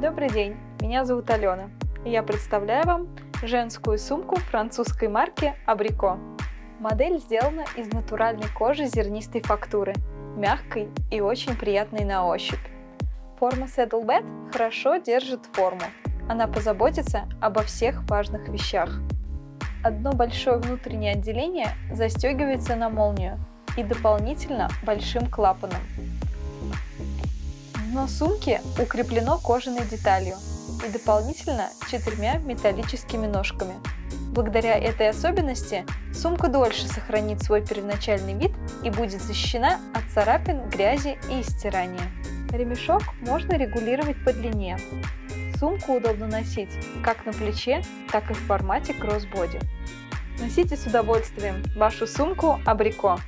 Добрый день, меня зовут Алена, и я представляю вам женскую сумку французской марки Абрико. Модель сделана из натуральной кожи зернистой фактуры, мягкой и очень приятной на ощупь. Форма Saddlebed хорошо держит форму, она позаботится обо всех важных вещах. Одно большое внутреннее отделение застегивается на молнию и дополнительно большим клапаном. Дно сумки укреплено кожаной деталью и дополнительно четырьмя металлическими ножками. Благодаря этой особенности сумка дольше сохранит свой первоначальный вид и будет защищена от царапин, грязи и стирания. Ремешок можно регулировать по длине. Сумку удобно носить как на плече, так и в формате кроссбоди. Носите с удовольствием вашу сумку Абрико.